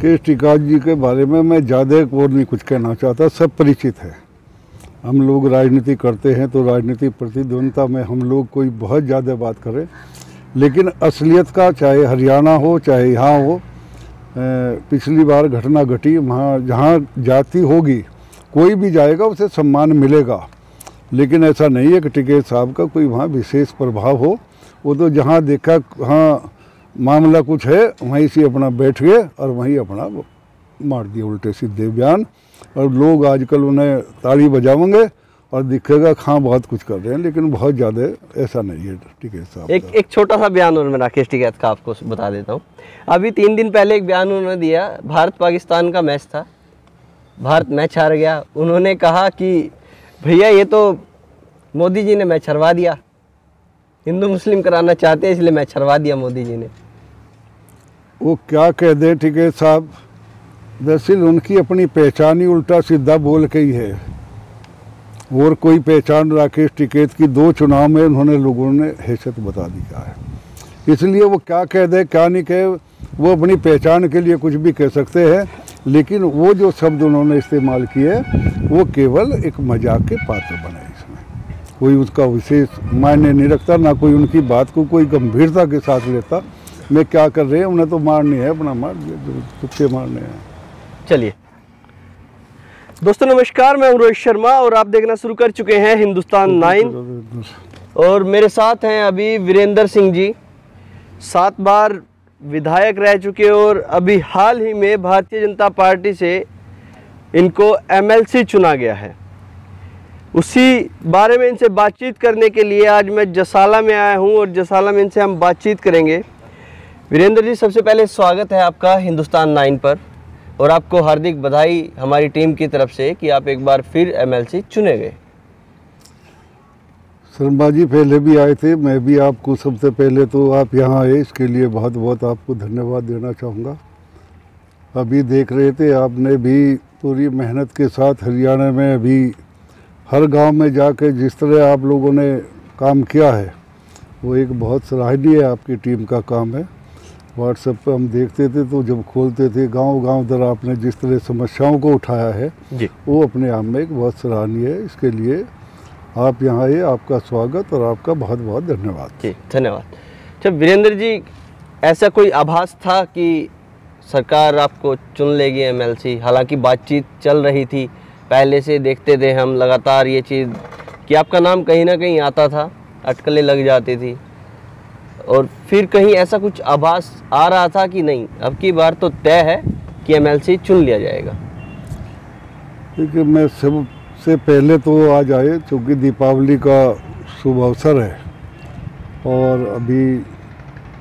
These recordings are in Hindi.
के टिकाज जी के बारे में मैं ज़्यादा और नहीं कुछ कहना चाहता, सब परिचित है। हम लोग राजनीति करते हैं तो राजनीति प्रतिद्वंदता में हम लोग कोई बहुत ज़्यादा बात करें, लेकिन असलियत का चाहे हरियाणा हो, चाहे यहाँ हो पिछली बार घटना घटी, वहाँ जहाँ जाति होगी, कोई भी जाएगा, उसे सम्मान मिलेगा। लेकिन ऐसा नहीं है कि टिकैत साहब का कोई वहाँ विशेष प्रभाव हो। वो तो जहाँ देखा हाँ मामला कुछ है, वहीं से अपना बैठ गए और वहीं अपना मार दिए उल्टे सीधे बयान। और लोग आजकल उन्हें ताली बजावेंगे और दिखेगा हाँ बहुत कुछ कर रहे हैं, लेकिन बहुत ज़्यादा ऐसा नहीं है टिकैत साहब। एक एक छोटा सा बयान उन्होंने, राकेश टिकैत का आपको बता देता हूँ। अभी तीन दिन पहले एक बयान उन्होंने दिया, भारत पाकिस्तान का मैच था। भारत मैच हार गया। उन्होंने कहा कि, भैया, ये तो मोदी जी ने मैच हरवा दिया। हिंदू मुस्लिम कराना चाहते हैं, इसलिए मैं छरवा दिया मोदी जी ने। वो क्या कह दें टिकैत साहब? दरअसल उनकी अपनी पहचान ही उल्टा सीधा बोल के ही है। और कोई पहचान राकेश टिकैत की दो चुनाव में उन्होंने लोगों ने हैसियत बता दिया है। इसलिए वो क्या कह दे, क्या नहीं कहे, वो अपनी पहचान के लिए कुछ भी कह सकते हैं, लेकिन वो जो शब्द उन्होंने इस्तेमाल किए, वो केवल एक मज़ाक के पात्र बने। कोई उसका विशेष मायने नहीं रखता ना कोई उनकी बात को कोई गंभीरता के साथ लेता। मैं क्या कर रहे हैं उन्हें तो मारनी है अपना मार दिया कुत्ते मारने हैं। चलिए। दोस्तों नमस्कार मैं रोहित शर्मा और आप देखना शुरू कर चुके हैं हिंदुस्तान नाइन। और मेरे साथ हैं अभी वीरेंद्र सिंह जी। सात बार विधायक रह चुके और अभी हाल ही में भारतीय जनता पार्टी से इनको एमएलसी चुना गया है। उसी बारे में इनसे बातचीत करने के लिए आज मैं जसाला में आया हूँ और जसाला में इनसे हम बातचीत करेंगे। वीरेंद्र जी, सबसे पहले स्वागत है आपका हिंदुस्तान नाइन पर और आपको हार्दिक बधाई हमारी टीम की तरफ़ से कि आप एक बार फिर एमएलसी चुने गए। शर्मा जी, पहले भी आए थे, मैं भी आपको सबसे पहले तो आप यहाँ आए, इसके लिए बहुत बहुत आपको धन्यवाद देना चाहूँगा। अभी देख रहे थे, आपने भी पूरी मेहनत के साथ हरियाणा में अभी हर गाँव में जाके जिस तरह आप लोगों ने काम किया है वो एक बहुत सराहनीय है आपकी टीम का काम है। व्हाट्सएप पे हम देखते थे तो जब खोलते थे गाँव गाँव दर आपने जिस तरह समस्याओं को उठाया है वो अपने आप में एक बहुत सराहनीय है। इसके लिए आप यहाँ आए आपका स्वागत और आपका बहुत बहुत धन्यवाद। जी धन्यवाद। अच्छा वीरेंद्र जी ऐसा कोई आभास था कि सरकार आपको चुन लेगी एमएलसी? हालाँकि बातचीत चल रही थी पहले से देखते थे हम लगातार ये चीज़ कि आपका नाम कहीं ना कहीं आता था, अटकलें लग जाती थी। और फिर कहीं ऐसा कुछ आभास आ रहा था कि नहीं, अब की बार तो तय है कि एमएलसी चुन लिया जाएगा। देखिए, मैं सबसे पहले तो आज आए चूँकि दीपावली का शुभ अवसर है। और अभी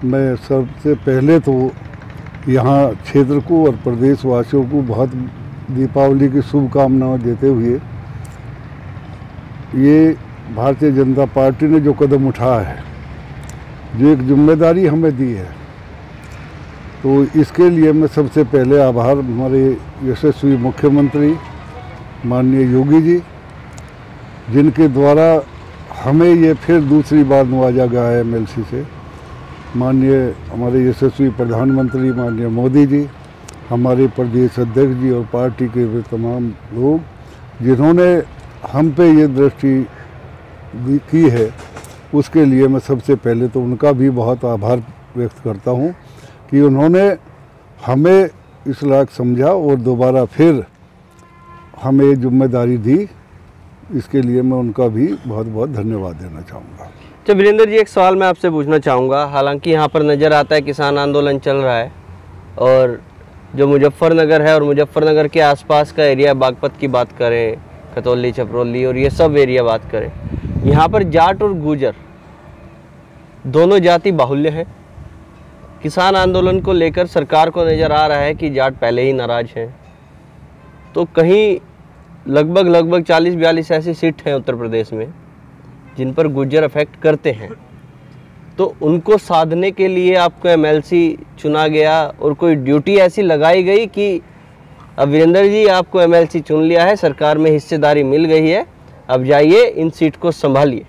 मैं सबसे पहले तो यहाँ क्षेत्र को और प्रदेशवासियों को बहुत दीपावली की शुभकामनाएँ देते हुए ये भारतीय जनता पार्टी ने जो कदम उठाया है, जो एक ज़िम्मेदारी हमें दी है तो इसके लिए मैं सबसे पहले आभार। हमारे यशस्वी मुख्यमंत्री माननीय योगी जी, जिनके द्वारा हमें ये फिर दूसरी बार नवाजा गया है एमएलसी से। माननीय हमारे यशस्वी प्रधानमंत्री माननीय मोदी जी हमारे प्रदेश अध्यक्ष जी और पार्टी के वे तमाम लोग, जिन्होंने हम पे ये दृष्टि की है, उसके लिए मैं सबसे पहले तो उनका भी बहुत आभार व्यक्त करता हूँ कि उन्होंने हमें इस लायक समझा और दोबारा फिर हमें ज़िम्मेदारी दी। इसके लिए मैं उनका भी बहुत बहुत धन्यवाद देना चाहूँगा। अच्छा वीरेंद्र जी, एक सवाल मैं आपसे पूछना चाहूँगा। हालाँकि यहाँ पर नज़र आता है किसान आंदोलन चल रहा है और जो मुजफ्फरनगर है और मुजफ्फरनगर के आसपास का एरिया बागपत की बात करें खतौली छपरौली और ये सब एरिया बात करें, यहाँ पर जाट और गुजर दोनों जाति बाहुल्य हैं। किसान आंदोलन को लेकर सरकार को नज़र आ रहा है कि जाट पहले ही नाराज़ हैं। तो कहीं लगभग लगभग 40-42 ऐसी सीट हैं उत्तर प्रदेश में, जिन पर गुज्जर अफेक्ट करते हैं। तो उनको साधने के लिए आपको एमएलसी चुना गया और कोई ड्यूटी ऐसी लगाई गई कि अब वीरेंद्र जी आपको एमएलसी चुन लिया है सरकार में हिस्सेदारी मिल गई है। अब जाइए इन सीट को संभालिए।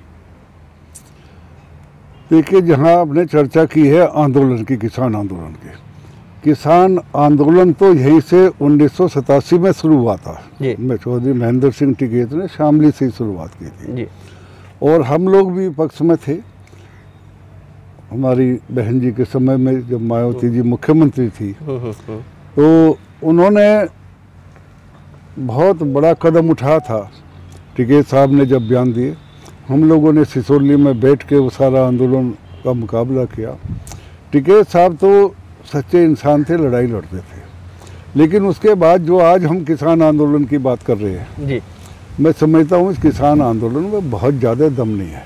देखिए जहाँ आपने चर्चा की है आंदोलन की किसान आंदोलन की किसान आंदोलन तो यहीं से उन्नीस सौ सतासी में शुरू हुआ था। जी। मैं चौधरी महेंद्र सिंह टिकेत ने शामली से ही शुरुआत की थी। जी। और हम लोग भी पक्ष में थे। हमारी बहन जी के समय में जब मायावती जी मुख्यमंत्री थी हम्म, हम्म, हम्म, तो उन्होंने बहुत बड़ा कदम उठाया था। टिकैत साहब ने जब बयान दिए हम लोगों ने सिसोली में बैठ के वो सारा आंदोलन का मुकाबला किया। टिकैत साहब तो सच्चे इंसान थे लड़ाई लड़ते थे। लेकिन उसके बाद जो आज हम किसान आंदोलन की बात कर रहे हैं जी। मैं समझता हूँ इस किसान आंदोलन में बहुत ज़्यादा दम नहीं है।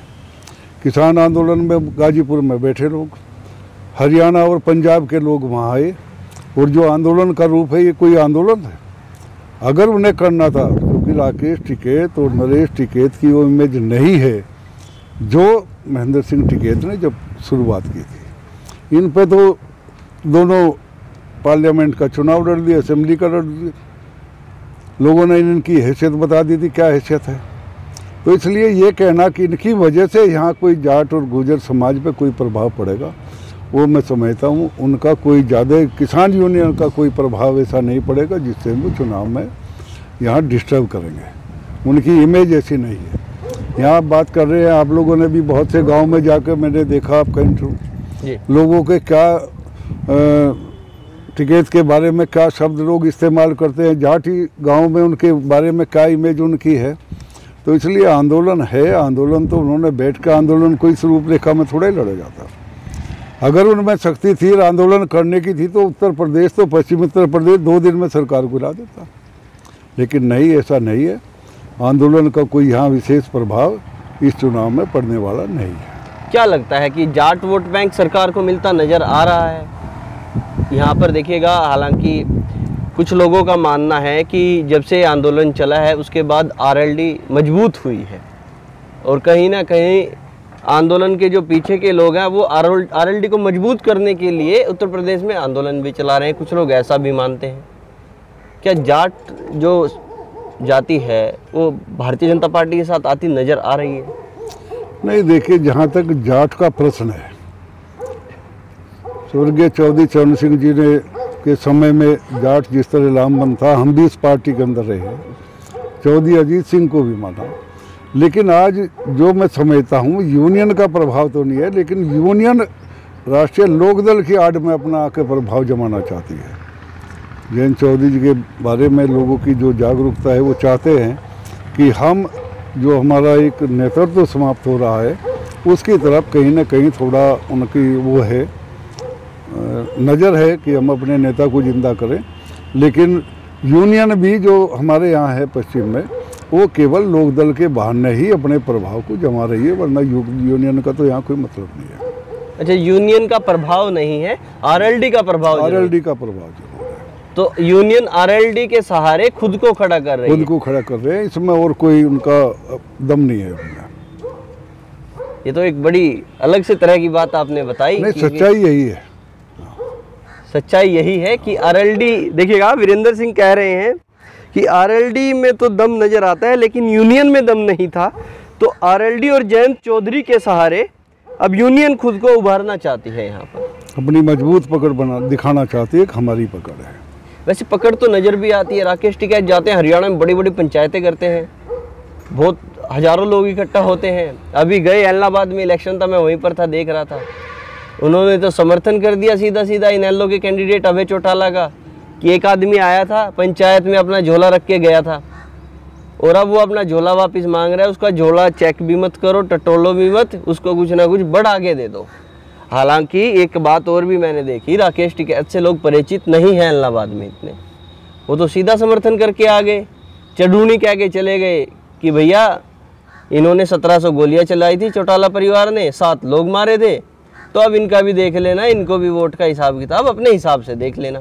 किसान आंदोलन में गाजीपुर में बैठे लोग, हरियाणा और पंजाब के लोग वहाँ आए, और जो आंदोलन का रूप है, ये कोई आंदोलन है? अगर उन्हें करना था, क्योंकि तो राकेश टिकैत और नरेश टिकैत की वो इमेज नहीं है, जो महेंद्र सिंह टिकैत ने जब शुरुआत की थी। इन पर तो दोनों पार्लियामेंट का चुनाव लड़ दिया असेंबली का लड़ दिया लोगों ने इनकी हैसियत बता दी थी, क्या हैसियत है? तो इसलिए ये कहना कि इनकी वजह से यहाँ कोई जाट और गुजर समाज पे कोई प्रभाव पड़ेगा वो मैं समझता हूँ। उनका कोई ज़्यादा किसान यूनियन का कोई प्रभाव ऐसा नहीं पड़ेगा जिससे वो चुनाव में यहाँ डिस्टर्ब करेंगे। उनकी इमेज ऐसी नहीं है। यहाँ बात कर रहे हैं आप लोगों ने भी बहुत से गाँव में जाकर मैंने देखा आपका इंटरव्यू जी। लोगों के क्या टिकैत के बारे में क्या शब्द लोग इस्तेमाल करते हैं? जाट ही गाँव में उनके बारे में क्या इमेज उनकी है? तो इसलिए आंदोलन है, आंदोलन तो उन्होंने बैठ के आंदोलन, कोई इस रूपरेखा में थोड़ा ही लड़ा जाता। अगर उनमें शक्ति थी, आंदोलन करने की थी तो उत्तर प्रदेश तो पश्चिम उत्तर प्रदेश दो दिन में सरकार गिरा देता। लेकिन नहीं, ऐसा नहीं है। आंदोलन का कोई यहाँ विशेष प्रभाव इस चुनाव में पड़ने वाला नहीं है। क्या लगता है कि जाट वोट बैंक सरकार को मिलता नज़र आ रहा है? यहाँ पर देखिएगा, हालाँकि कुछ लोगों का मानना है कि जब से आंदोलन चला है, उसके बाद आरएलडी मज़बूत हुई है। और कहीं ना कहीं आंदोलन के जो पीछे के लोग हैं, वो आरएलडी को मज़बूत करने के लिए उत्तर प्रदेश में आंदोलन भी चला रहे हैं। कुछ लोग ऐसा भी मानते हैं। क्या जाट जो जाति है, वो भारतीय जनता पार्टी के साथ आती नज़र आ रही है? नहीं, देखिए, जहाँ तक जाट का प्रश्न है, स्वर्गीय चौधरी चरण सिंह जी ने के समय में जाट जिस तरह लामबंद था, हम भी इस पार्टी के अंदर रहे चौधरी अजीत सिंह को भी माना। लेकिन आज जो मैं समझता हूँ, यूनियन का प्रभाव तो नहीं है, लेकिन यूनियन राष्ट्रीय लोकदल की आड़ में अपना आके प्रभाव जमाना चाहती है। जयंत चौधरी जी के बारे में लोगों की जो जागरूकता है, वो चाहते हैं कि हम जो हमारा एक नेतृत्व तो समाप्त हो रहा है, उसकी तरफ़ कहीं ना कहीं थोड़ा उनकी वो है नज़र है कि हम अपने नेता को ज़िंदा करें लेकिन यूनियन भी जो हमारे यहाँ है पश्चिम में वो केवल लोकदल के बहाने ही अपने प्रभाव को जमा रही है वरना यू- यूनियन का तो यहाँ कोई मतलब नहीं है अच्छा यूनियन का प्रभाव नहीं है आरएलडी का प्रभाव आर ज़रूर है। का प्रभाव ज़रूर है तो यूनियन आरएलडी के सहारे खुद को खड़ा कर रही खुद है को खड़ा कर रहे हैं इसमें और कोई उनका दम नहीं है उनमें। ये तो एक बड़ी अलग से तरह की बात आपने बताई नहीं सच्चाई यही है सच्चाई यही है कि आरएलडी देखिएगा वीरेंद्र सिंह कह रहे हैं कि आरएलडी में तो दम नज़र आता है लेकिन यूनियन में दम नहीं था। तो आरएलडी और जयंत चौधरी के सहारे अब यूनियन खुद को उभारना चाहती है यहाँ पर। अपनी मज़बूत पकड़ बना दिखाना चाहती है हमारी पकड़ है। वैसे पकड़ तो नज़र भी आती है राकेश टिकैत जाते हैं हरियाणा में बड़ी बड़ी पंचायतें करते हैं। बहुत हज़ारों लोग इकट्ठा होते हैं। अभी गए इलाहाबाद में इलेक्शन था मैं वहीं पर था देख रहा था। उन्होंने तो समर्थन कर दिया सीधा सीधा इनेलो के कैंडिडेट अभय चौटाला का, कि एक आदमी आया था, पंचायत में अपना झोला रख के गया था। और अब वो अपना झोला वापस मांग रहा है, उसका झोला चेक भी मत करो, टटोलो भी मत, उसको कुछ ना कुछ बढ़ आगे दे दो। हालाँकि एक बात और भी मैंने देखी, राकेश टिकैत से लोग परिचित नहीं हैं इलाहाबाद में इतने। वो तो सीधा समर्थन करके आ गए, चढ़ूनी कह के चले गए, कि भैया, इन्होंने सत्रह सौ गोलियाँ चलाई थी चौटाला परिवार ने, सात लोग मारे थे तो अब इनका भी देख लेना, इनको भी वोट का हिसाब किताब अपने हिसाब से देख लेना।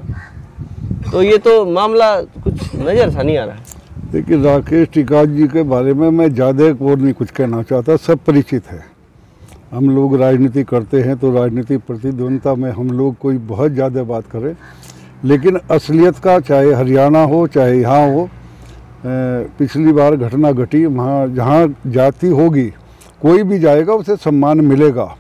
तो ये तो मामला कुछ नज़र सा नहीं आ रहा। है देखिए, राकेश टिकाट जी के बारे में मैं ज़्यादा और नहीं कुछ कहना चाहता, सब परिचित है। हम लोग राजनीति करते हैं तो राजनीति प्रतिद्वंदता में हम लोग कोई बहुत ज़्यादा बात करें, लेकिन असलियत का चाहे हरियाणा हो, चाहे यहाँ हो पिछली बार घटना घटी, वहाँ जहाँ जाति होगी, कोई भी जाएगा, उसे सम्मान मिलेगा।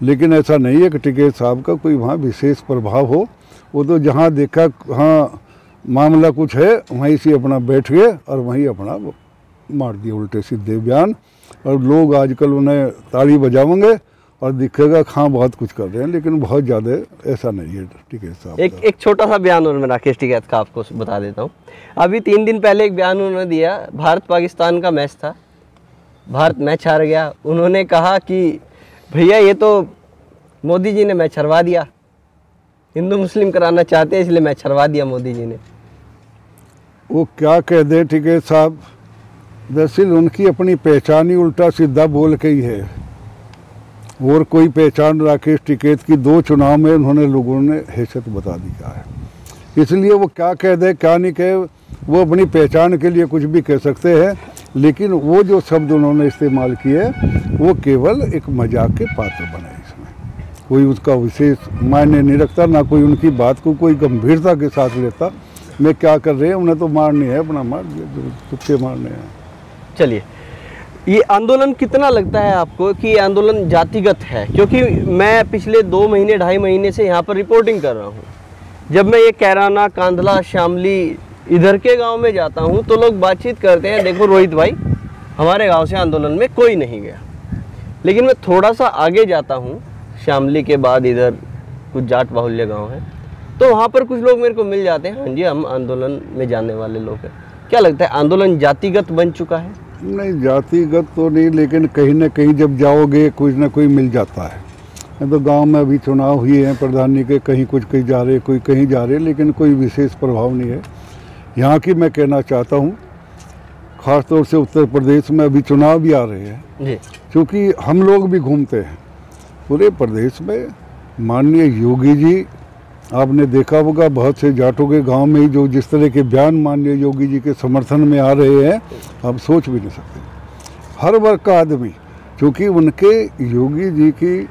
लेकिन ऐसा नहीं है कि टिकैत साहब का कोई वहाँ विशेष प्रभाव हो। वो तो जहाँ देखा हाँ मामला कुछ है वहीं से अपना बैठ गए और वहीं अपना मार दिया उल्टे सीधे बयान। और लोग आजकल उन्हें ताली बजावेंगे और दिखेगा हाँ बहुत कुछ कर रहे हैं लेकिन बहुत ज़्यादा ऐसा नहीं है है साहब एक एक छोटा सा बयान उन्होंने राकेश टिकैत का आपको बता देता हूँ। अभी तीन दिन पहले एक बयान उन्होंने दिया भारत पाकिस्तान का मैच था। भारत मैच हार गया। उन्होंने कहा कि भैया, ये तो मोदी जी ने मैच हरवा दिया। हिंदू मुस्लिम कराना चाहते हैं, इसलिए मैच हरवा दिया मोदी जी ने। वो क्या कह दे, ठीक है साहब? दरअसल उनकी अपनी पहचान ही उल्टा सीधा बोल के ही है। और कोई पहचान राकेश टिकैत की दो चुनाव में उन्होंने लोगों ने हैसियत बता दी क्या है। इसलिए वो क्या कह दे, क्या नहीं कहे, वो अपनी पहचान के लिए कुछ भी कह सकते हैं। लेकिन वो जो शब्द उन्होंने इस्तेमाल किए, वो केवल एक मज़ाक के पात्र बने इसमें। कोई उसका विशेष मायने नहीं रखता, ना कोई उनकी बात को कोई गंभीरता के साथ लेता। मैं क्या कर रहे हैं, उन्हें तो मारनी है, अपना मार दिया जो तुक्के मारने हैं। चलिए, ये आंदोलन कितना लगता है आपको कि ये आंदोलन जातिगत है? क्योंकि मैं पिछले दो महीने, ढाई महीने से यहाँ पर रिपोर्टिंग कर रहा हूँ। जब मैं ये कैराना कांधला शामली इधर के गाँव में जाता हूँ तो लोग बातचीत करते हैं, देखो रोहित भाई, हमारे गाँव से आंदोलन में कोई नहीं गया। लेकिन मैं थोड़ा सा आगे जाता हूँ शामली के बाद इधर कुछ जाट बाहुल्य गाँव है तो वहाँ पर कुछ लोग मेरे को मिल जाते हैं। हाँ जी, हम आंदोलन में जाने वाले लोग हैं। क्या लगता है, आंदोलन जातिगत बन चुका है? नहीं, जातिगत तो नहीं, लेकिन कहीं ना कहीं जब जाओगे, कुछ ना कोई मिल जाता है। तो गाँव में अभी चुनाव हुए हैं, प्रधानी के, कहीं कुछ कहीं जा रहे कोई कहीं जा रहे लेकिन कोई विशेष प्रभाव नहीं है। यहाँ की मैं कहना चाहता हूँ ख़ासतौर से उत्तर प्रदेश में अभी चुनाव भी आ रहे हैं। क्योंकि हम लोग भी घूमते हैं। पूरे प्रदेश में माननीय योगी जी आपने देखा होगा बहुत से जाटों के गाँव में ही जो जिस तरह के बयान माननीय योगी जी के समर्थन में आ रहे हैं आप सोच भी नहीं सकते। हर वर्ग का आदमी क्योंकि उनके योगी जी की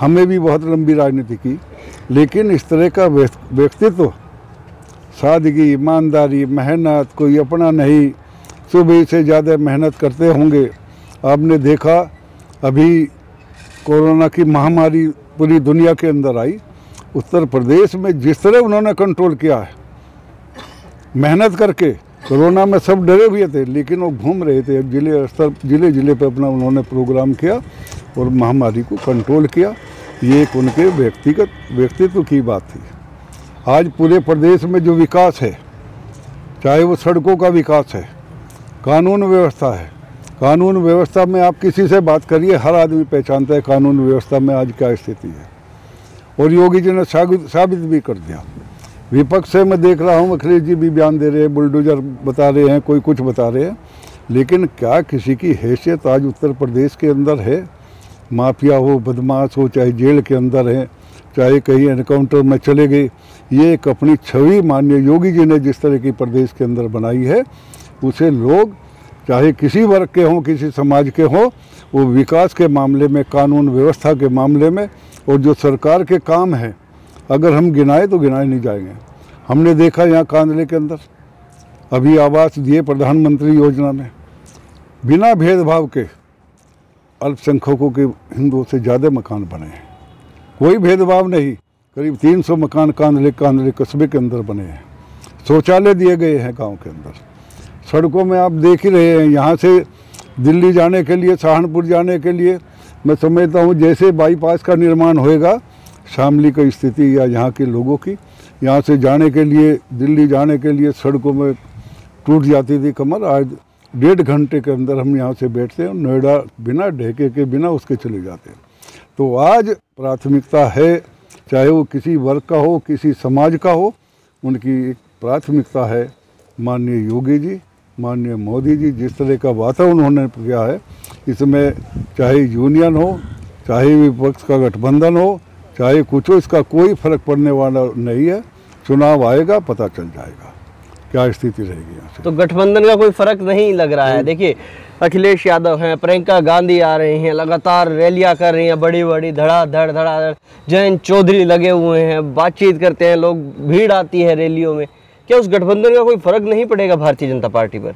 हमें भी बहुत लंबी राजनीति की लेकिन इस तरह का व्यक्ति- व्यक्तित्व सादगी, ईमानदारी, मेहनत, कोई अपना नहीं। सुबह से ज़्यादा मेहनत करते होंगे। आपने देखा, अभी कोरोना की महामारी पूरी दुनिया के अंदर आई। उत्तर प्रदेश में जिस तरह उन्होंने कंट्रोल किया है, मेहनत करके, कोरोना में सब डरे हुए थे, लेकिन वो घूम रहे थे। ज़िले स्तर, ज़िले ज़िले पे अपना उन्होंने प्रोग्राम किया और महामारी को कंट्रोल किया। ये एक उनके व्यक्तिगत, व्यक्तित्व की बात थी। आज पूरे प्रदेश में जो विकास है, चाहे वो सड़कों का विकास है, कानून व्यवस्था है, कानून व्यवस्था में आप किसी से बात करिए, हर आदमी पहचानता है कानून व्यवस्था में आज क्या स्थिति है। और योगी जी ने साबित भी कर दिया। विपक्ष से मैं देख रहा हूँ, अखिलेश जी भी बयान दे रहे हैं, बुलडोजर बता रहे हैं, कोई कुछ बता रहे हैं। लेकिन क्या किसी की हैसियत आज उत्तर प्रदेश के अंदर है? माफिया हो, बदमाश हो, चाहे जेल के अंदर है चाहे कहीं एनकाउंटर में चले गए। ये एक अपनी छवि माननीय योगी जी ने जिस तरह की प्रदेश के अंदर बनाई है, उसे लोग, चाहे किसी वर्ग के हों, किसी समाज के हों, वो विकास के मामले में, कानून व्यवस्था के मामले में और जो सरकार के काम हैं, अगर हम गिनाए तो गिनाए नहीं जाएँगे। हमने देखा यहाँ कांदले के अंदर, अभी आवास दिए प्रधानमंत्री योजना में। बिना भेदभाव के अल्पसंख्यकों के हिंदुओं से ज़्यादा मकान बने हैं। कोई भेदभाव नहीं। करीब 300 मकान कांदले कांदले कस्बे के अंदर बने हैं। शौचालय दिए गए हैं गाँव के अंदर। सड़कों में आप देख ही रहे हैं, यहाँ से दिल्ली जाने के लिए, सहारनपुर जाने के लिए, मैं समझता हूँ जैसे बाईपास का निर्माण होएगा, शामली की स्थिति या यहाँ के लोगों की, यहाँ से जाने के लिए, दिल्ली जाने के लिए सड़कों में टूट जाती थी कमर। आज डेढ़ घंटे के अंदर हम यहाँ से बैठते हैं नोएडा बिना ढेके के बिना उसके चले जाते हैं। तो आज प्राथमिकता है, चाहे वो किसी वर्ग का हो, किसी समाज का हो, उनकी एक प्राथमिकता है। माननीय योगी जी, माननीय मोदी जी, जिस तरह का वातावरण उन्होंने किया है, इसमें चाहे यूनियन हो, चाहे विपक्ष का गठबंधन हो, चाहे कुछ हो, इसका कोई फ़र्क पड़ने वाला नहीं है। चुनाव आएगा, पता चल जाएगा। क्या स्थिति रहेगी यहाँ से? तो गठबंधन का कोई फ़र्क नहीं लग रहा है। देखिए अखिलेश यादव हैं प्रियंका गांधी आ रही हैं लगातार रैलियाँ कर रही हैं बड़ी बड़ी धड़ाधड़ धड़ाधड़ जयंत चौधरी लगे हुए हैं बातचीत करते हैं लोग भीड़ आती है रैलियों में। क्या उस गठबंधन का कोई फ़र्क नहीं पड़ेगा भारतीय जनता पार्टी पर?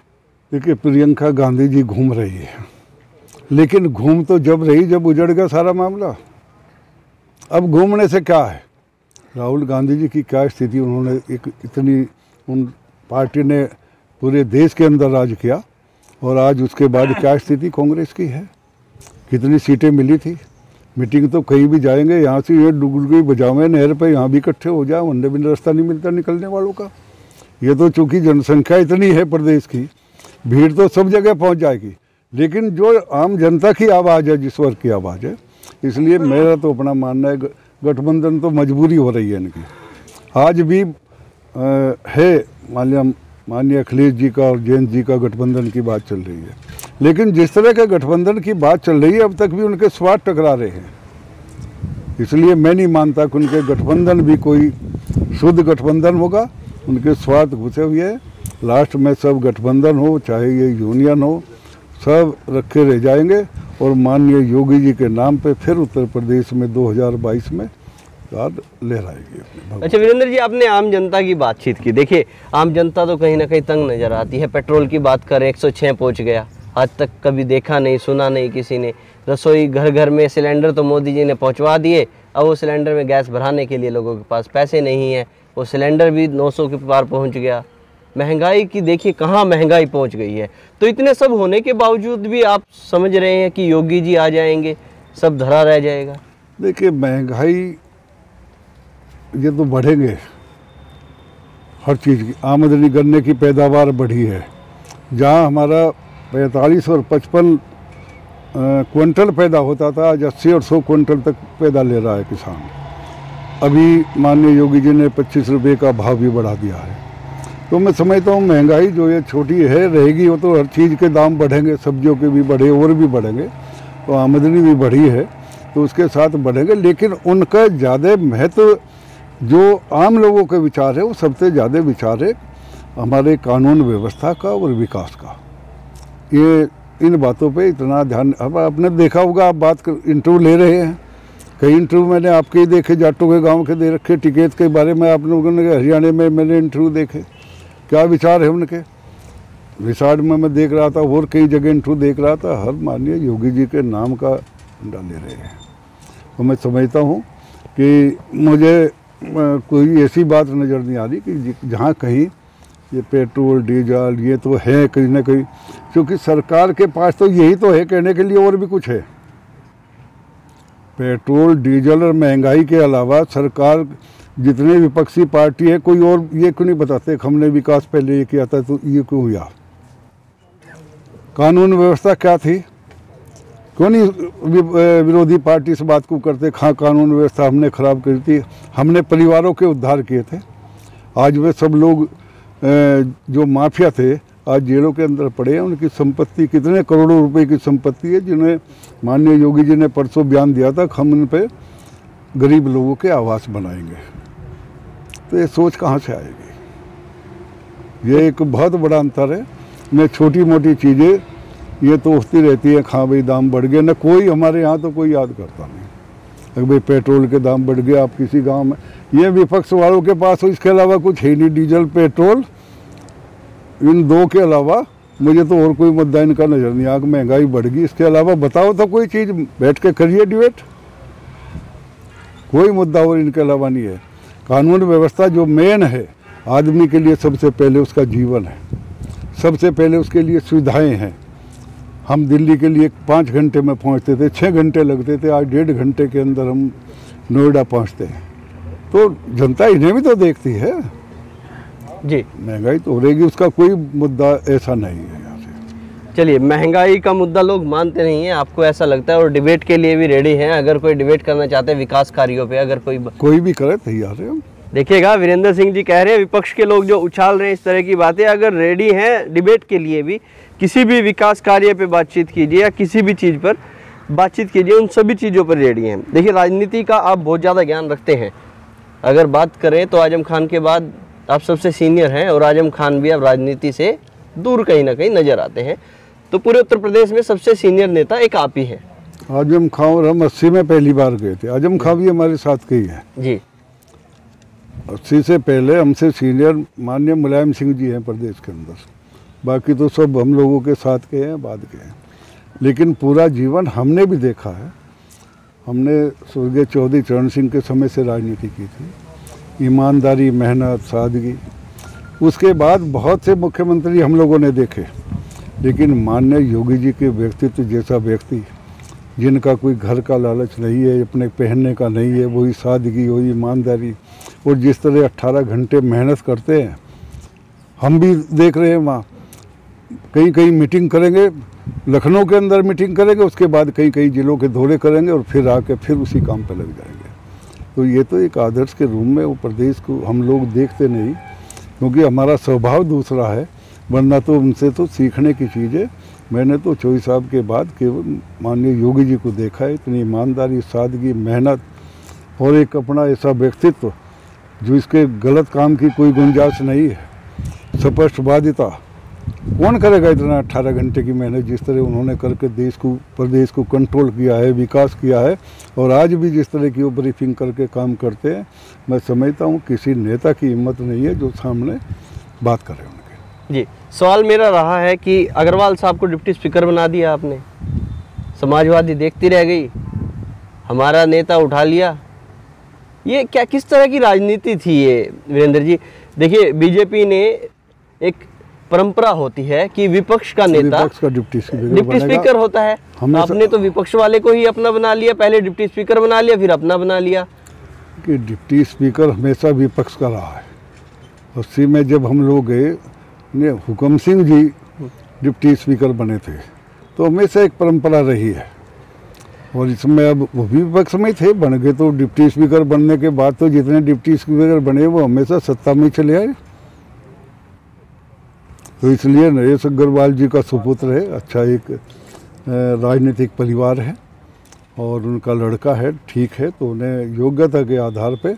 देखिए प्रियंका गांधी जी घूम रही है। लेकिन घूम तो जब रही जब उजड़ गया सारा मामला। अब घूमने से क्या है? राहुल गांधी जी की क्या स्थिति? उन्होंने एक इतनी उन पार्टी ने पूरे देश के अंदर राज किया और आज उसके बाद क्या स्थिति कांग्रेस की है? कितनी सीटें मिली थी? मीटिंग तो कहीं भी जाएँगे यहाँ से ये डुगडुगी बजावे नहर पर यहाँ भी इकट्ठे हो जाए वनडे भी रास्ता नहीं मिलता निकलने वालों का। ये तो चूँकि जनसंख्या इतनी है प्रदेश की भीड़ तो सब जगह पहुँच जाएगी। लेकिन जो आम जनता की आवाज़ है जिस वर्ग की आवाज़ है इसलिए मेरा तो अपना मानना है गठबंधन तो मजबूरी हो रही है इनकी। आज भी अ, है मान्य माननीय अखिलेश जी का और जयंत जी का गठबंधन की बात चल रही है। लेकिन जिस तरह के गठबंधन की बात चल रही है, अब तक भी उनके स्वाद टकरा रहे हैं। इसलिए मैं नहीं मानता कि उनके गठबंधन भी कोई शुद्ध गठबंधन होगा। उनके स्वार्थ घुसे हुए हैं। लास्ट में सब गठबंधन हो, चाहे ये यूनियन हो, सब रखे रह जाएँगे। और माननीय योगी जी के नाम पे फिर उत्तर प्रदेश में 2022 में कार्ड लहराएगी अच्छा वीरेंद्र जी आपने आम जनता की बातचीत की। देखिए आम जनता तो कहीं ना कहीं तंग नज़र आती है। पेट्रोल की बात करें 106 पहुँच गया। आज तक कभी देखा नहीं सुना नहीं किसी ने। रसोई घर घर में सिलेंडर तो मोदी जी ने पहुंचवा दिए। अब वो सिलेंडर में गैस भराने के लिए लोगों के पास पैसे नहीं है। वो सिलेंडर भी 900 के पार पहुँच गया। महँगाई की देखिए कहाँ महँगाई पहुँच गई है? तो इतने सब होने के बावजूद भी आप समझ रहे हैं कि योगी जी आ जाएँगे सब धरा रह जाएगा। देखिए महँगाई ये तो बढ़ेंगे। हर चीज़ की, आमदनी गन्ने की पैदावार बढ़ी है। जहाँ हमारा पैंतालीस और पचपन क्विंटल पैदा होता था, आज अस्सी और सौ क्विंटल तक पैदा ले रहा है किसान। अभी माननीय योगी जी ने पच्चीस रुपये का भाव भी बढ़ा दिया है। तो मैं समझता हूँ महँगाई जो ये छोटी है, रहेगी वो तो हर चीज़ के दाम बढ़ेंगे, सब्जियों के भी बढ़े, और भी बढ़ेंगे तो आमदनी भी बढ़ी है तो उसके साथ बढ़ेंगे, लेकिन उनका ज़्यादा महत्व जो आम लोगों के विचार है, वो सबसे ज़्यादा विचार है हमारे कानून व्यवस्था का और विकास का। ये इन बातों पे इतना ध्यान, अब आपने देखा होगा, आप बात कर इंटरव्यू ले रहे हैं। कई इंटरव्यू मैंने आपके ही देखे, जाटों के गाँव के दे रखे टिकट के बारे में आप लोगों ने, हरियाणा में मैंने इंटरव्यू देखे। क्या विचार है उनके? रिसार्ट में मैं देख रहा था, और कई जगह इंटरव्यू देख रहा था, हर माननीय योगी जी के नाम का डंडा ले रहे हैं। तो मैं समझता हूँ कि मुझे कोई ऐसी बात नज़र नहीं आ रही कि जहाँ कहीं ये पेट्रोल, डीजल, ये तो है कहीं ना कहीं, क्योंकि सरकार के पास तो यही तो है कहने के लिए और भी कुछ है। पेट्रोल, डीजल और महँगाई के अलावा सरकार जितने विपक्षी पार्टी है, कोई और ये क्यों नहीं बताते? हमने विकास पहले ये किया था तो ये क्यों हुआ? कानून व्यवस्था क्या थी? क्यों नहीं विरोधी पार्टी इस बात को करते हाँ कानून व्यवस्था हमने खराब करी थी, हमने परिवारों के उद्धार किए थे। आज वे सब लोग जो माफिया थे, आज जेलों के अंदर पड़े हैं, उनकी संपत्ति, कितने करोड़ों रुपए की संपत्ति है, जिन्हें माननीय योगी जी ने परसों बयान दिया था हम उन पर गरीब लोगों के आवास बनाएँगे। तो ये सोच कहाँ से आएगी? ये एक बहुत बड़ा अंतर है। मैं छोटी मोटी चीज़ें ये तो उठती रहती है हाँ भाई दाम बढ़ गए। ना कोई हमारे यहाँ तो कोई याद करता नहीं। अगर भाई पेट्रोल के दाम बढ़ गए, आप किसी गाँव में ये विपक्ष वालों के पास हो, इसके अलावा कुछ है नहीं। डीजल, पेट्रोल, इन दो के अलावा मुझे तो और कोई मुद्दा इनका नज़र नहीं। कि महँगाई बढ़ गई। इसके अलावा बताओ तो कोई चीज़, बैठ के करिए डिबेट कोई मुद्दा और इनके अलावा नहीं है। कानून व्यवस्था जो मेन है, आदमी के लिए सबसे पहले उसका जीवन है। सबसे पहले उसके लिए सुविधाएँ हैं। हम दिल्ली के लिए पाँच घंटे में पहुँचते थे छः घंटे लगते थे आज डेढ़ घंटे के अंदर हम नोएडा पहुँचते हैं। तो जनता इन्हें भी तो देखती है। जी। महँगाई तो हो रहेगी उसका कोई मुद्दा ऐसा नहीं है यहाँ से। चलिए महँगाई का मुद्दा लोग मानते नहीं है आपको ऐसा लगता है और डिबेट के लिए भी रेडी हैं अगर कोई डिबेट करना चाहते हैं विकास कार्यों पे अगर कोई कोई भी करे तैयार है हम। देखिएगा वीरेंद्र सिंह जी कह रहे हैं विपक्ष के लोग जो उछाल रहे हैं इस तरह की बातें अगर रेडी हैं डिबेट के लिए भी किसी भी विकास कार्य पे बातचीत कीजिए या किसी भी चीज़ पर बातचीत कीजिए उन सभी चीज़ों पर रेडी हैं। देखिए राजनीति का आप बहुत ज़्यादा ज्ञान रखते हैं। अगर बात करें तो आज़म खान के बाद आप सबसे सीनियर हैं और आज़म खान भी अब राजनीति से दूर कहीं ना कहीं नज़र आते हैं। तो पूरे उत्तर प्रदेश में सबसे सीनियर नेता एक आप ही हैं। आज़म खां और हम अस्सी में पहली बार गए थे। आज़म खां भी हमारे साथ के ही हैं। जी। अस्सी से पहले हमसे सीनियर माननीय मुलायम सिंह जी हैं प्रदेश के अंदर। बाकी तो सब हम लोगों के साथ के हैं, बाद के हैं। लेकिन पूरा जीवन हमने भी देखा है। हमने स्वर्गीय चौधरी चरण सिंह के समय से राजनीति की थी। ईमानदारी, मेहनत, सादगी। उसके बाद बहुत से मुख्यमंत्री हम लोगों ने देखे। लेकिन माननीय योगी जी के व्यक्तित्व जैसा व्यक्ति, जिनका कोई घर का लालच नहीं है, अपने पहनने का नहीं है, वही सादगी, वही ईमानदारी और जिस तरह 18 घंटे मेहनत करते हैं, हम भी देख रहे हैं वहाँ। कहीं कहीं मीटिंग करेंगे, लखनऊ के अंदर मीटिंग करेंगे, उसके बाद कई कई जिलों के दौरे करेंगे और फिर आके फिर उसी काम पर लग जाएँगे। तो ये तो एक आदर्श के रूप में वो प्रदेश को हम लोग देखते नहीं, क्योंकि हमारा स्वभाव दूसरा है, वरना तो उनसे तो सीखने की चीज़ है मैंने तो चौई साहब के बाद केवल माननीय योगी जी को देखा है इतनी ईमानदारी, सादगी, मेहनत और एक अपना ऐसा व्यक्तित्व, जो इसके गलत काम की कोई गुंजाइश नहीं है। स्पष्टवादिता कौन करेगा इतना अट्ठारह घंटे की मेहनत जिस तरह उन्होंने करके देश को, प्रदेश को कंट्रोल किया है, विकास किया है, और आज भी जिस तरह की वो ब्रीफिंग करके काम करते हैं, मैं समझता हूँ किसी नेता की हिम्मत नहीं है जो सामने बात करे उनके जी, सवाल मेरा रहा है कि अग्रवाल साहब को डिप्टी स्पीकर बना दिया आपने? समाजवादी देखती रह गई, हमारा नेता उठा लिया। ये क्या, किस तरह की राजनीति थी ये, वीरेंद्र जी? देखिए, बीजेपी ने एक परंपरा होती है कि विपक्ष का नेता विपक्ष का डिप्टी स्पीकर डिप्टी स्पीकर होता है। आपने तो विपक्ष वाले को ही अपना बना लिया पहले डिप्टी स्पीकर बना लिया फिर अपना बना लिया। कि डिप्टी स्पीकर हमेशा विपक्ष का रहा है। उसी में जब हम लोग गए ने हुकम सिंह जी डिप्टी स्पीकर बने थे तो हमेशा एक परंपरा रही है। और इसमें अब वो भी विपक्ष में थे बन गए तो डिप्टी स्पीकर बनने के बाद तो जितने डिप्टी स्पीकर बने वो हमेशा सत्ता में चले आए। तो इसलिए नरेश अग्रवाल जी का सुपुत्र है अच्छा एक राजनीतिक परिवार है और उनका लड़का है ठीक है तो उन्हें योग्यता के आधार पे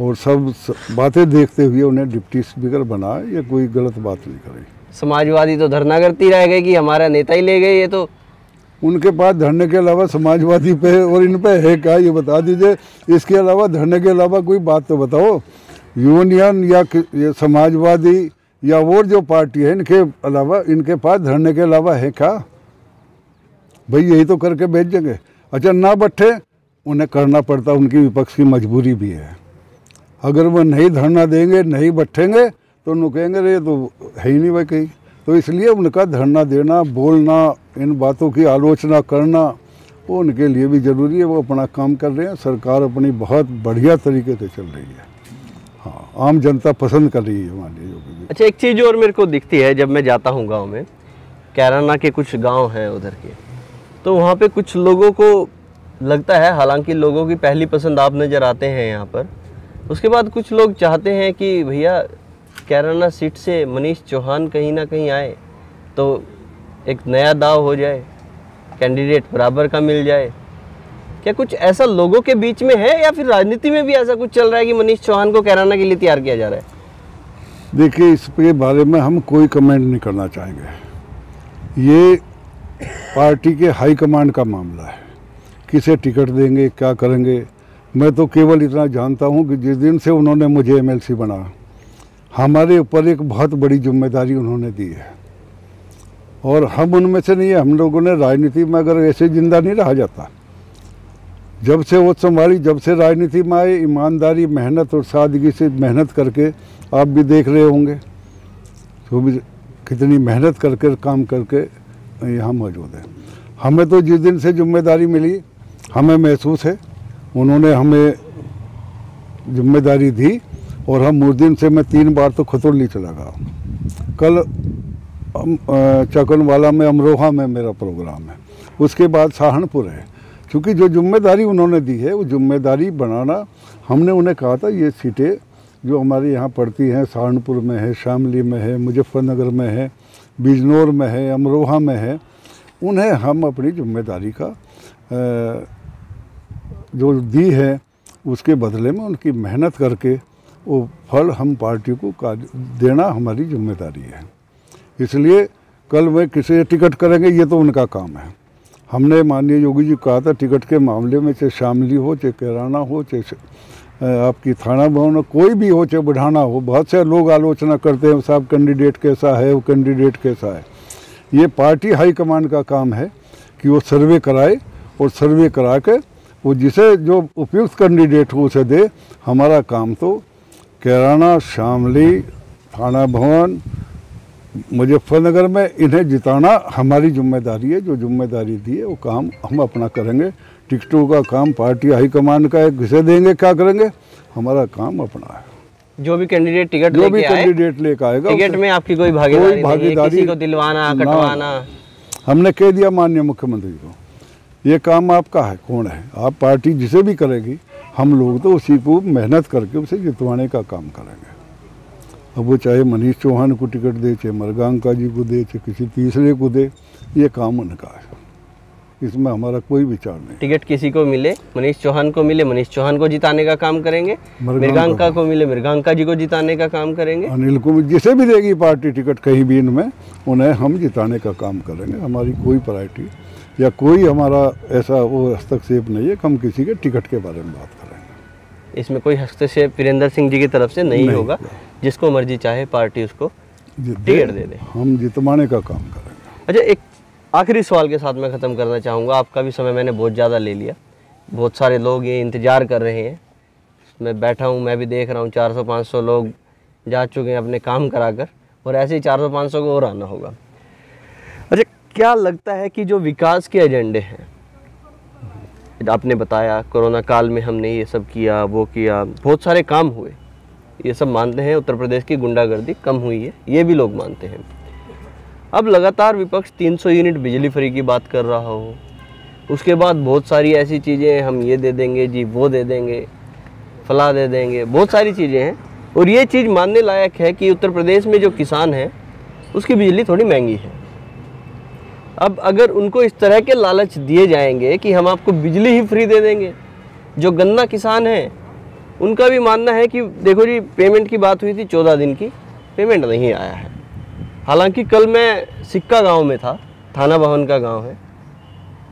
और सब बातें देखते हुए उन्हें डिप्टी स्पीकर बनाया ये कोई गलत बात नहीं करेगी। समाजवादी तो धरना करती रह गए कि हमारा नेता ही ले गए ये तो। उनके पास धरने के अलावा समाजवादी पे और इन पे है क्या ये बता दीजिए। इसके अलावा धरने के अलावा कोई बात तो बताओ। यूनियन ये समाजवादी या और जो पार्टी है, इनके अलावा, इनके पास धरने के अलावा है क्या? भाई, यही तो करके भेजेंगे। अच्छा ना बैठे उन्हें करना पड़ता, उनकी विपक्ष की मजबूरी भी है। अगर वो नहीं धरना देंगे, नहीं बैठेंगे तो उन्हें कहेंगे रे तो है ही नहीं भाई कहीं। तो इसलिए उनका धरना देना, बोलना, इन बातों की आलोचना करना, वो उनके लिए भी ज़रूरी है। वो अपना काम कर रहे हैं। सरकार अपनी बहुत बढ़िया तरीके से चल रही है। हाँ आम जनता पसंद कर रही है जी। अच्छा एक चीज़ और मेरे को दिखती है जब मैं जाता हूँ गाँव में, कैराना के कुछ गाँव हैं उधर के। तो वहाँ पे कुछ लोगों को लगता है, हालाँकि लोगों की पहली पसंद आप नज़र आते हैं यहाँ पर, उसके बाद कुछ लोग चाहते हैं कि भैया, कैराना सीट से मनीष चौहान कहीं ना कहीं आए तो एक नया दाव हो जाए, कैंडिडेट बराबर का मिल जाए क्या कुछ ऐसा लोगों के बीच में है या फिर राजनीति में भी ऐसा कुछ चल रहा है कि मनीष चौहान को कैराना के लिए तैयार किया जा रहा है? देखिए, इसके बारे में हम कोई कमेंट नहीं करना चाहेंगे। ये पार्टी के हाई कमांड का मामला है। किसे टिकट देंगे, क्या करेंगे? मैं तो केवल इतना जानता हूँ कि जिस दिन से उन्होंने मुझे एमएलसी बना, हमारे ऊपर एक बहुत बड़ी ज़िम्मेदारी उन्होंने दी है। और हम उनमें से नहीं है, हम लोगों ने राजनीति में अगर ऐसे ज़िंदा नहीं रहा जाता जब से वो संभाली जब से राजनीति में आए, ईमानदारी, मेहनत और सादगी से मेहनत करके आप भी देख रहे होंगे। जो भी कितनी मेहनत करके, काम करके यहाँ मौजूद है। हमें तो जिस दिन से ज़िम्मेदारी मिली, हमें महसूस है। उन्होंने हमें ज़िम्मेदारी दी और हम उस दिन से मैं तीन बार तो खतौली चला गया कल चकनवाला में, अमरोहा में मेरा प्रोग्राम है। उसके बाद सहारनपुर है। क्योंकि जो ज़िम्मेदारी उन्होंने दी है, वो ज़िम्मेदारी बनाना, हमने उन्हें कहा था, ये सीटें जो हमारे यहाँ पड़ती हैं, सहारनपुर में है, शामली में है, मुजफ्फरनगर में है, बिजनौर में है, अमरोहा में है, उन्हें हम अपनी ज़िम्मेदारी का जो दी है, उसके बदले में उनकी मेहनत करके वो फल हम पार्टी को देना हमारी ज़िम्मेदारी है। इसलिए कल वे किसे टिकट करेंगे, ये तो उनका काम है। हमने माननीय योगी जी कहा था, टिकट के मामले में चाहे शामली हो, चाहे कैराना हो, चाहे आपकी थाना भवन कोई भी हो, चाहे बढ़ाना हो, बहुत से लोग आलोचना करते हैं, साहब कैंडिडेट कैसा है, वो कैंडिडेट कैसा है। ये पार्टी हाईकमान का काम है कि वो सर्वे कराए और सर्वे करा के वो जिसे जो उपयुक्त कैंडिडेट हो उसे दे। हमारा काम तो कैराना, शामली, थाना भवन मुजफ्फरनगर में इन्हें जिताना हमारी ज़िम्मेदारी है। जो ज़िम्मेदारी दी है वो काम हम अपना करेंगे। टिकटों का काम पार्टी हाईकमान का है किसे देंगे क्या करेंगे? हमारा काम अपना है। जो भी कैंडिडेट टिकट जो भी कैंडिडेट लेकर आएगा टिकट में आपकी कोई भागीदारी, नहीं भागीदारी को दिलवाना कटवाना। हमने कह दिया माननीय मुख्यमंत्री को ये काम आपका है कौन है? आप पार्टी जिसे भी करेगी हम लोग तो उसी को मेहनत करके उसे जितवाने का काम करेंगे। अब वो चाहे मनीष चौहान को टिकट दे चाहे मरगांका जी को दे चाहे किसी तीसरे को दे ये काम उनका है। इसमें हमारा कोई विचार नहीं। टिकट किसी को मिले मनीष चौहान को मिले मनीष चौहान को जिताने का काम करेंगे मृगांका को। मिले मृगांका जी को जिताने का काम करेंगे। अनिल को जिसे भी देगी पार्टी टिकट कहीं भी इनमें उन्हें हम जिताने का काम करेंगे। हमारी कोई प्रायोरिटी या कोई हमारा ऐसा वो हस्तक्षेप नहीं है कि हम किसी के टिकट के बारे में बात करेंगे इसमें कोई हस्तक्षेप वीरेंद्र सिंह जी की तरफ़ से नहीं, नहीं होगा। जिसको मर्ज़ी चाहे पार्टी उसको टिकट दे दे। हम जितवाने का काम करेंगे। अच्छा एक आखिरी सवाल के साथ मैं ख़त्म करना चाहूँगा। आपका भी समय मैंने बहुत ज़्यादा ले लिया। बहुत सारे लोग ये इंतज़ार कर रहे हैं। मैं बैठा हूँ मैं भी देख रहा हूँ 400-500 लोग जा चुके हैं अपने काम कराकर और ऐसे ही 400-500 को और आना होगा। अच्छा क्या लगता है कि जो विकास के एजेंडे हैं आपने बताया, कोरोना काल में हमने ये सब किया, वो किया, बहुत सारे काम हुए। ये सब मानते हैं, उत्तर प्रदेश की गुंडागर्दी कम हुई है, ये भी लोग मानते हैं। अब लगातार विपक्ष 300 यूनिट बिजली फ्री की बात कर रहा हो, उसके बाद बहुत सारी ऐसी चीज़ें, हम ये दे देंगे, जी वो दे देंगे, फला दे देंगे, बहुत सारी चीज़ें हैं। और ये चीज़ मानने लायक है कि उत्तर प्रदेश में जो किसान है, उसकी बिजली थोड़ी महँगी है। अब अगर उनको इस तरह के लालच दिए जाएँगे कि हम आपको बिजली ही फ्री दे देंगे, जो गन्ना किसान है, उनका भी मानना है कि देखो जी पेमेंट की बात हुई थी, चौदह दिन की पेमेंट नहीं आया है। हालाँकि कल मैं सिक्का गाँव में था, थाना भवन का गाँव है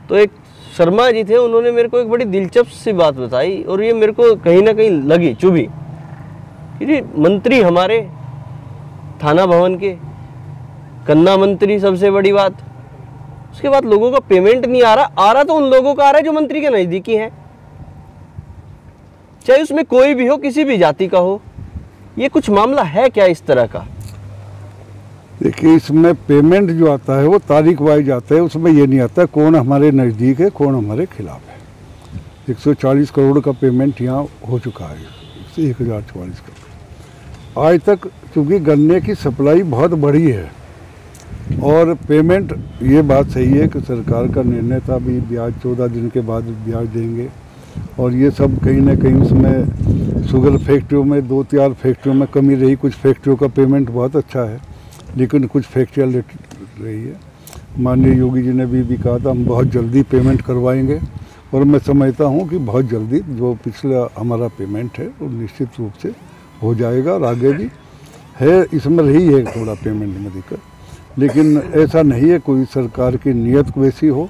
तो एक शर्मा जी थे, उन्होंने मेरे को एक बड़ी दिलचस्प सी बात बताई, और ये मेरे को कहीं ना कहीं लगी चुभी कि जी, मंत्री हमारे, थाना भवन के कन्ना मंत्री सबसे बड़ी बात उसके बाद लोगों का पेमेंट नहीं आ रहा। आ रहा तो उन लोगों का आ रहा है जो मंत्री के नज़दीकी हैं। चाहे उसमें कोई भी हो, किसी भी जाति का हो, ये कुछ मामला है क्या इस तरह का? देखिए, इसमें पेमेंट जो आता है, वो तारीख वाइज आता है, उसमें ये नहीं आता कौन हमारे नज़दीक है, कौन हमारे खिलाफ है। 140 करोड़ का पेमेंट यहाँ हो चुका है एक हज़ार चवालीस करोड़। आज तक चूँकि गन्ने की सप्लाई बहुत बड़ी है और पेमेंट ये बात सही है कि सरकार का निर्णय था भी ब्याज चौदह दिन के बाद ब्याज देंगे। और ये सब कहीं ना कहीं उसमें शुगर फैक्ट्रियों में दो चार फैक्ट्रियों में कमी रही। कुछ फैक्ट्रियों का पेमेंट बहुत अच्छा है लेकिन कुछ फैक्ट्रियाँ लेट रही है। माननीय योगी जी ने भी, भी कहा था हम बहुत जल्दी पेमेंट करवाएँगे। और मैं समझता हूँ कि बहुत जल्दी जो पिछला हमारा पेमेंट है वो निश्चित रूप से हो जाएगा। और आगे भी है इसमें रही है थोड़ा पेमेंट में दिक्कत। लेकिन ऐसा नहीं है कोई सरकार की नीयत वैसी हो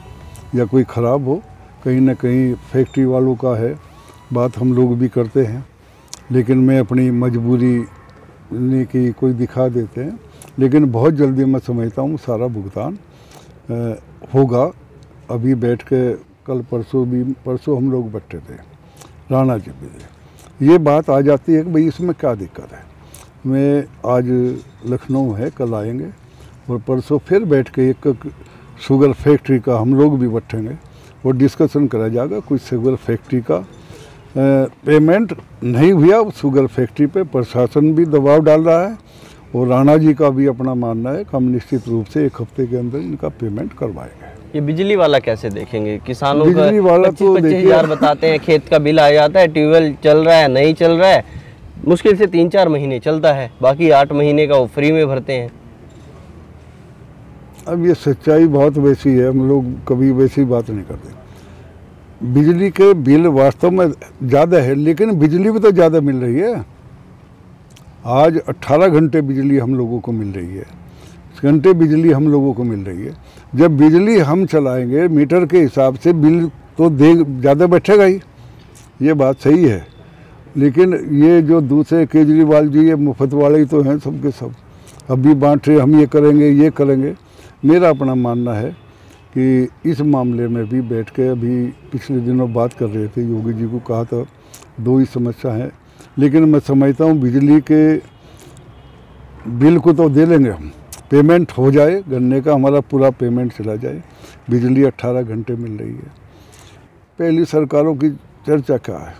या कोई ख़राब हो। कहीं ना कहीं फैक्ट्री वालों का है, बात हम लोग भी करते हैं। लेकिन मैं अपनी मजबूरी नहीं की कोई दिखा देते हैं। लेकिन बहुत जल्दी मैं समझता हूँ सारा भुगतान होगा। अभी बैठ के कल परसों भी, परसों हम लोग बैठे थे, राणा जी भी ये बात आ जाती है कि भाई इसमें क्या दिक्कत है? मैं आज लखनऊ है, कल आएँगे। और परसों फिर बैठ के एक शुगर फैक्ट्री का हम लोग भी बैठेंगे और डिस्कशन करा जाएगा कुछ शुगर फैक्ट्री का पेमेंट नहीं हुआ शुगर फैक्ट्री पे प्रशासन भी दबाव डाल रहा है और राणा जी का भी अपना मानना है कि हम निश्चित रूप से एक हफ़्ते के अंदर इनका पेमेंट करवाएँगे। ये बिजली वाला कैसे देखेंगे? किसानों बिजली वाला का तो हज़ार बताते हैं खेत का बिल आ जाता है ट्यूबवेल चल रहा है नहीं चल रहा है मुश्किल से तीन चार महीने चलता है बाकी आठ महीने का वो फ्री में भरते हैं। अब ये सच्चाई बहुत वैसी है, हम लोग कभी वैसी बात नहीं करते। बिजली के बिल वास्तव में ज़्यादा है, लेकिन बिजली भी तो ज़्यादा मिल रही है। आज 18 घंटे बिजली हम लोगों को मिल रही है। घंटे बिजली हम लोगों को मिल रही है। जब बिजली हम चलाएँगे, मीटर के हिसाब से बिल तो दे, ज़्यादा बैठेगा ही। ये बात सही है। लेकिन ये जो दूसरे केजरीवाल जी, ये मुफ़्त वाले ही तो हैं सबके सब। अभी बांट रहे, हम ये करेंगे ये करेंगे। मेरा अपना मानना है कि इस मामले में भी बैठ के अभी पिछले दिनों बात कर रहे थे, योगी जी को कहा था, दो ही समस्या है। लेकिन मैं समझता हूँ बिजली के बिल को तो दे लेंगे हम। पेमेंट हो जाए, गन्ने का हमारा पूरा पेमेंट चला जाए, बिजली 18 घंटे मिल रही है। पहली सरकारों की चर्चा क्या है?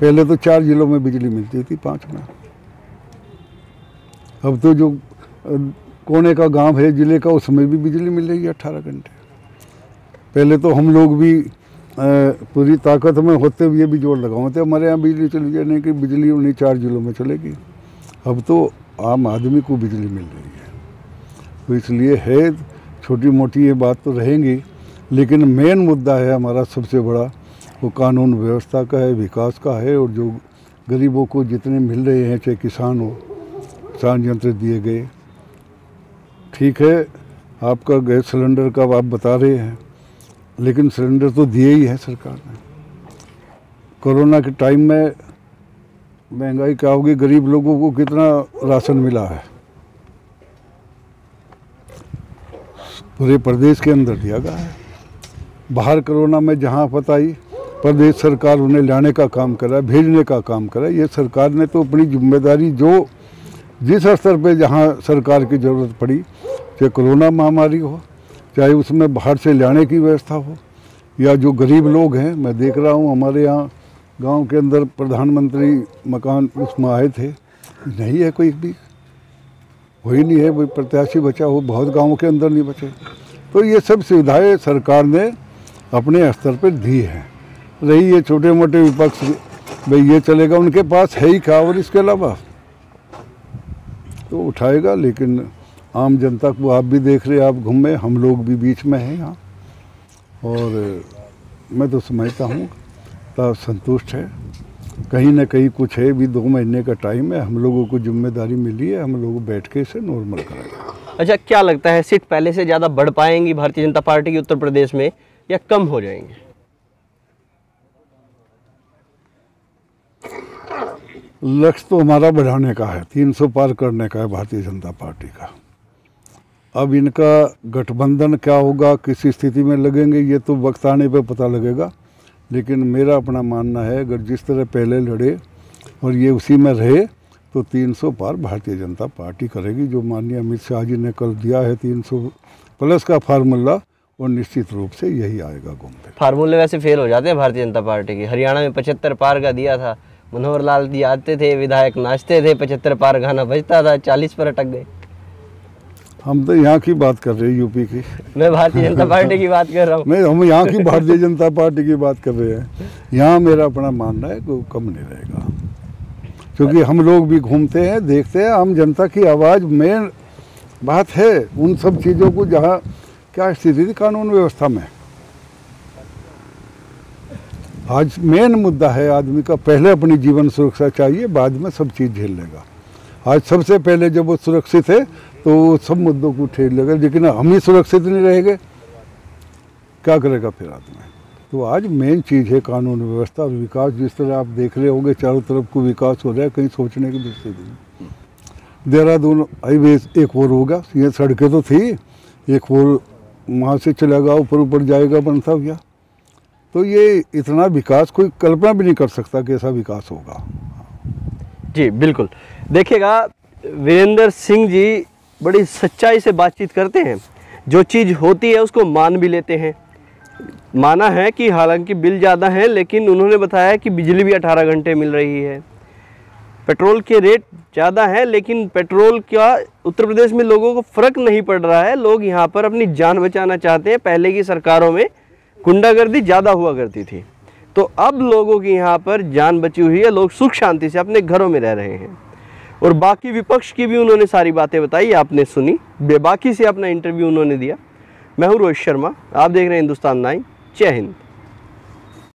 पहले तो चार जिलों में बिजली मिलती थी पाँच में। अब तो जो कोने का गाँव है, ज़िले का उसमें भी बिजली मिल रही है अट्ठारह घंटे। पहले तो हम लोग भी पूरी ताकत में होते हुए भी ज़ोर लगाते हमारे यहाँ बिजली चली जाने की बिजली उन्हीं चार जिलों में चलेगी। अब तो आम आदमी को बिजली मिल रही है। तो इसलिए है छोटी मोटी ये बात तो रहेंगी, लेकिन मेन मुद्दा है हमारा सबसे बड़ा, वो कानून व्यवस्था का है, विकास का है, और जो गरीबों को जितने मिल रहे हैं, चाहे किसान हो, किसान यंत्र दिए गए ठीक है, आपका गैस सिलेंडर का आप बता रहे हैं, लेकिन सिलेंडर तो दिए ही है सरकार ने। कोरोना के टाइम में महँगाई क्या होगी, गरीब लोगों को कितना राशन मिला है? पूरे प्रदेश के अंदर दिया गया है। बाहर कोरोना में जहाँ पता ही प्रदेश सरकार उन्हें लाने का काम करा भेजने का काम करा ये सरकार ने तो अपनी ज़िम्मेदारी जो जिस स्तर पे जहाँ सरकार की ज़रूरत पड़ी, चाहे कोरोना महामारी हो, चाहे उसमें बाहर से लाने की व्यवस्था हो, या जो गरीब लोग हैं, मैं देख रहा हूँ हमारे यहाँ गाँव के अंदर प्रधानमंत्री मकान उसमें आए थे। नहीं है कोई भी। वही नहीं है, कोई प्रत्याशी बचा हो, बहुत गाँव के अंदर नहीं बचे। तो ये सब सुविधाएँ सरकार ने अपने स्तर पर दी हैं। रही ये छोटे मोटे विपक्ष, भाई ये चलेगा, उनके पास है ही क्या? और इसके अलावा तो उठाएगा, लेकिन आम जनता को आप भी देख रहे आप घूमे हम लोग भी बीच में हैं यहाँ। और मैं तो समझता हूँ तो संतुष्ट है। कहीं ना कहीं कुछ है भी दो महीने का टाइम है, हम लोगों को ज़िम्मेदारी मिली है, हम लोग बैठ के इसे नॉर्मल करेंगे। अच्छा क्या लगता है, सीट पहले से ज़्यादा बढ़ पाएँगी भारतीय जनता पार्टी की उत्तर प्रदेश में या कम हो जाएँगे? लक्ष्य तो हमारा बढ़ाने का है 300 पार करने का है भारतीय जनता पार्टी का। अब इनका गठबंधन क्या होगा, किस स्थिति में लगेंगे, ये तो वक्त आने पर पता लगेगा। लेकिन मेरा अपना मानना है, अगर जिस तरह पहले लड़े और ये उसी में रहे तो 300 पार भारतीय जनता पार्टी करेगी, जो माननीय अमित शाह जी ने कल दिया है 300 प्लस का फार्मूला, और निश्चित रूप से यही आएगा घूमते। फार्मूले वैसे फेल हो जाते हैं भारतीय जनता पार्टी की। हरियाणा में पचहत्तर पार का दिया था मनोहर लाल जी आते थे विधायक नाचते थे पचहत्तर पार गाना बजता था चालीस पर अटक गए। हम तो यहाँ की बात कर रहे हैं यूपी की। मैं भारतीय जनता पार्टी की बात कर रहा हूँ। नहीं हम यहाँ की भारतीय जनता पार्टी की बात कर रहे हैं। यहाँ मेरा अपना मानना है कि वो कम नहीं रहेगा। क्योंकि हम लोग भी घूमते हैं देखते हैं आम जनता की आवाज़ मेन बात है उन सब चीज़ों को जहाँ क्या स्थिति थी कानून व्यवस्था में। आज मेन मुद्दा है, आदमी का पहले अपनी जीवन सुरक्षा चाहिए, बाद में सब चीज़ झेल लेगा। आज सबसे पहले जब वो सुरक्षित है तो वो सब मुद्दों को ठेल लेगा, लेकिन हम ही सुरक्षित नहीं रहेंगे। क्या करेगा फिर आदमी? तो आज मेन चीज़ है कानून व्यवस्था और विकास। जिस तरह आप देख रहे होंगे, चारों तरफ़ को विकास हो रहा है, कहीं सोचने की स्थिति नहीं। देहरादून हाईवे एक और होगा। ये सड़कें तो थी, एक और वहाँ से चलेगा ऊपर ऊपर जाएगा बनता गया तो ये इतना विकास, कोई कल्पना भी नहीं कर सकता कि ऐसा विकास होगा। जी, बिल्कुल। देखिएगा, वीरेंद्र सिंह जी बड़ी सच्चाई से बातचीत करते हैं। जो चीज़ होती है, उसको मान भी लेते हैं। माना है कि हालाँकि बिल ज़्यादा है, लेकिन उन्होंने बताया कि बिजली भी 18 घंटे मिल रही है। पेट्रोल के रेट ज़्यादा है, लेकिन पेट्रोल का उत्तर प्रदेश में लोगों को फ़र्क नहीं पड़ रहा है। लोग यहाँ पर अपनी जान बचाना चाहते हैं। पहले की सरकारों में गुंडागर्दी ज़्यादा हुआ करती थी। तो अब लोगों की यहाँ पर जान बची हुई है, लोग सुख शांति से अपने घरों में रह रहे हैं। और बाकी विपक्ष की भी उन्होंने सारी बातें बताई, आपने सुनी। बेबाकी से अपना इंटरव्यू उन्होंने दिया। मैं हूँ रोहित शर्मा, आप देख रहे हैं हिंदुस्तान नाइन, जय हिंद।